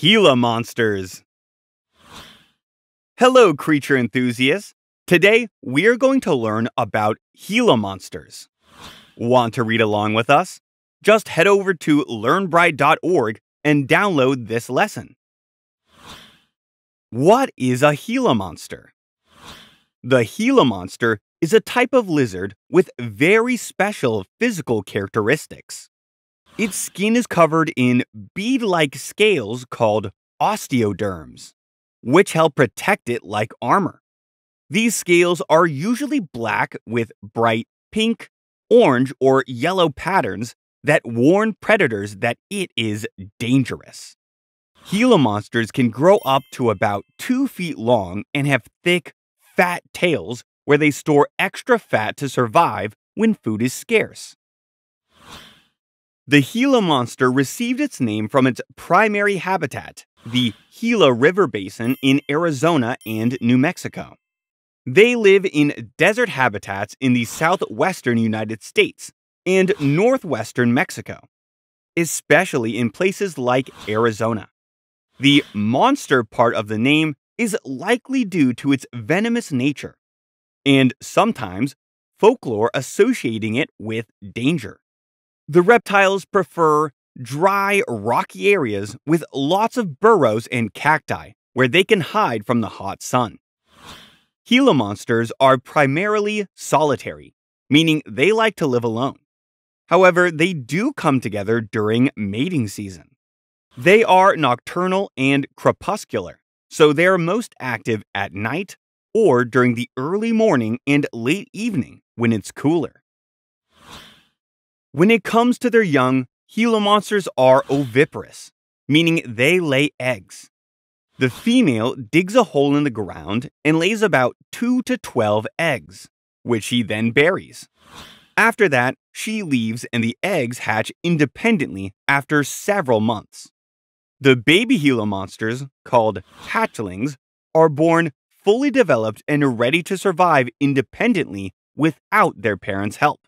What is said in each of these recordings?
Gila monsters. Hello, creature enthusiasts. Today, we're going to learn about Gila monsters. Want to read along with us? Just head over to learnbright.org and download this lesson. What is a Gila monster? The Gila monster is a type of lizard with very special physical characteristics. Its skin is covered in bead like scales called osteoderms, which help protect it like armor. These scales are usually black with bright pink, orange, or yellow patterns that warn predators that it is dangerous. Gila monsters can grow up to about 2 feet long and have thick, fat tails where they store extra fat to survive when food is scarce. The Gila monster received its name from its primary habitat, the Gila River Basin in Arizona and New Mexico. They live in desert habitats in the southwestern United States and northwestern Mexico, especially in places like Arizona. The monster part of the name is likely due to its venomous nature, and sometimes folklore associating it with danger. The reptiles prefer dry, rocky areas with lots of burrows and cacti where they can hide from the hot sun. Gila monsters are primarily solitary, meaning they like to live alone. However, they do come together during mating season. They are nocturnal and crepuscular, so they are most active at night or during the early morning and late evening when it's cooler. When it comes to their young, Gila monsters are oviparous, meaning they lay eggs. The female digs a hole in the ground and lays about 2 to 12 eggs, which she then buries. After that, she leaves and the eggs hatch independently after several months. The baby Gila monsters, called hatchlings, are born fully developed and ready to survive independently without their parents' help.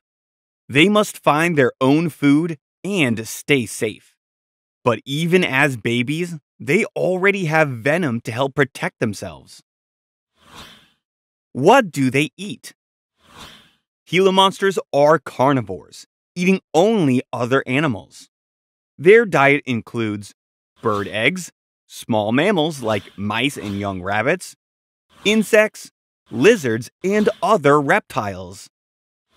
They must find their own food and stay safe. But even as babies, they already have venom to help protect themselves. What do they eat? Gila monsters are carnivores, eating only other animals. Their diet includes bird eggs, small mammals like mice and young rabbits, insects, lizards, and other reptiles.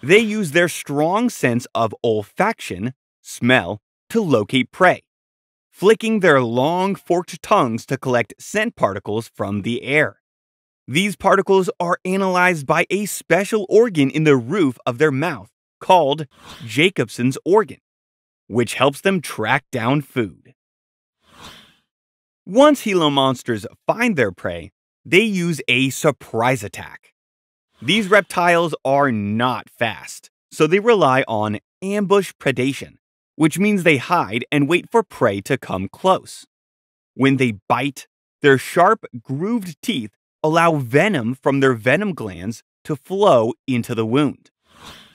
They use their strong sense of olfaction, smell, to locate prey, flicking their long forked tongues to collect scent particles from the air. These particles are analyzed by a special organ in the roof of their mouth called Jacobson's organ, which helps them track down food. Once Gila monsters find their prey, they use a surprise attack. These reptiles are not fast, so they rely on ambush predation, which means they hide and wait for prey to come close. When they bite, their sharp, grooved teeth allow venom from their venom glands to flow into the wound.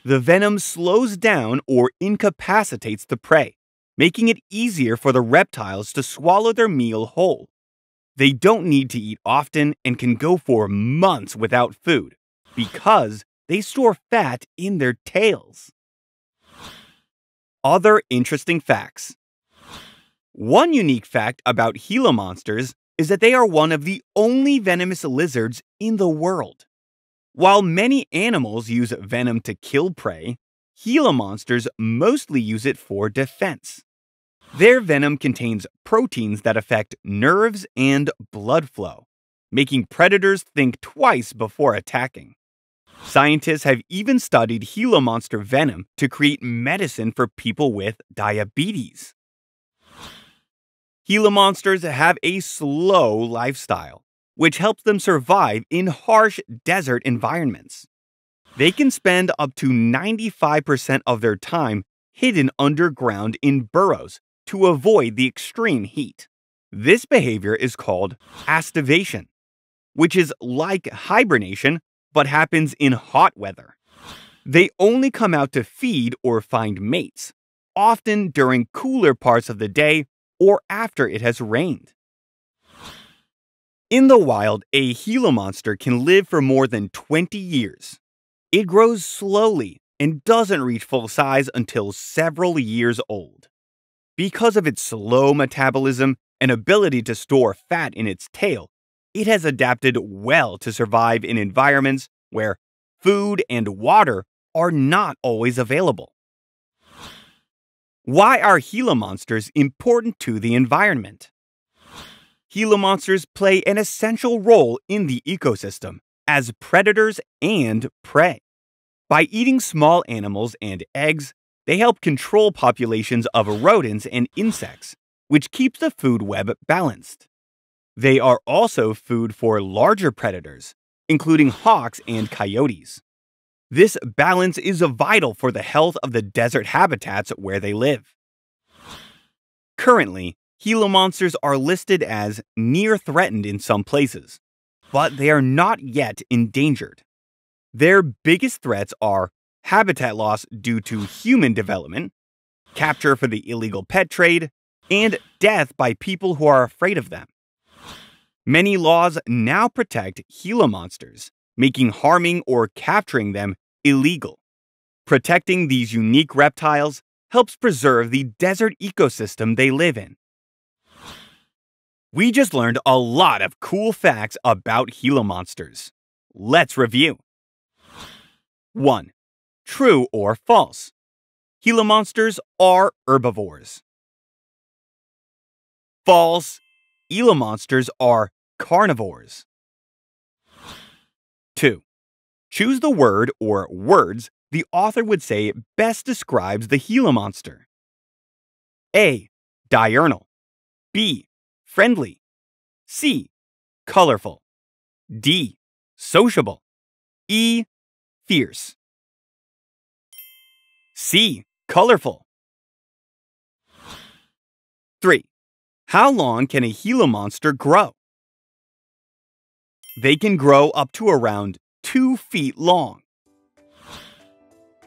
The venom slows down or incapacitates the prey, making it easier for the reptiles to swallow their meal whole. They don't need to eat often and can go for months without food, because they store fat in their tails. Other interesting facts. One unique fact about Gila monsters is that they are one of the only venomous lizards in the world. While many animals use venom to kill prey, Gila monsters mostly use it for defense. Their venom contains proteins that affect nerves and blood flow, making predators think twice before attacking. Scientists have even studied Gila monster venom to create medicine for people with diabetes. Gila monsters have a slow lifestyle, which helps them survive in harsh desert environments. They can spend up to 95% of their time hidden underground in burrows to avoid the extreme heat. This behavior is called aestivation, which is like hibernation but happens in hot weather. They only come out to feed or find mates, often during cooler parts of the day or after it has rained. In the wild, a Gila monster can live for more than 20 years. It grows slowly and doesn't reach full size until several years old. Because of its slow metabolism and ability to store fat in its tail, it has adapted well to survive in environments where food and water are not always available. Why are Gila monsters important to the environment? Gila monsters play an essential role in the ecosystem as predators and prey. By eating small animals and eggs, they help control populations of rodents and insects, which keeps the food web balanced. They are also food for larger predators, including hawks and coyotes. This balance is vital for the health of the desert habitats where they live. Currently, Gila monsters are listed as near threatened in some places, but they are not yet endangered. Their biggest threats are habitat loss due to human development, capture for the illegal pet trade, and death by people who are afraid of them. Many laws now protect Gila monsters, making harming or capturing them illegal. Protecting these unique reptiles helps preserve the desert ecosystem they live in. We just learned a lot of cool facts about Gila monsters. Let's review. 1. True or false? Gila monsters are herbivores. False. Gila monsters are carnivores. 2. Choose the word or words the author would say best describes the Gila monster. A. Diurnal. B friendly. C. Colorful. D. Sociable. E. Fierce. C. Colorful. 3. How long can a Gila monster grow? They can grow up to around 2 feet long.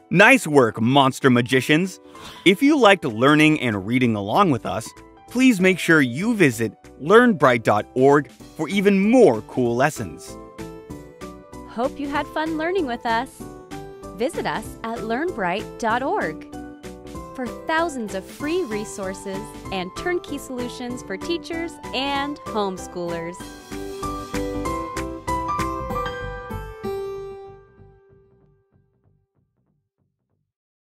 Nice work, monster magicians! If you liked learning and reading along with us, please make sure you visit learnbright.org for even more cool lessons. Hope you had fun learning with us. Visit us at learnbright.org for thousands of free resources and turnkey solutions for teachers and homeschoolers.